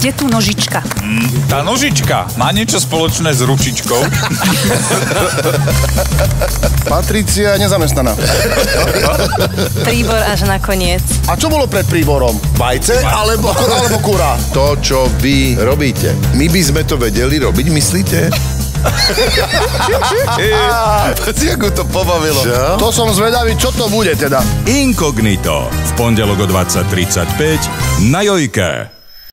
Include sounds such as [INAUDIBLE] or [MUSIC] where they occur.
Kde tu nožička? Tá nožička má niečo spoločné s ručičkou. [LAUGHS] Patricia je nezamestnaná. Príbor až nakoniec. A čo bolo pred príborom? Vajce alebo, alebo kura? To, čo vy robíte. My by sme to vedeli robiť, myslíte? [LAUGHS] Ako to pobavilo. Čo? To som zvedavý, čo to bude teda. Inkognito. V pondelok o 20.35 na Jojke.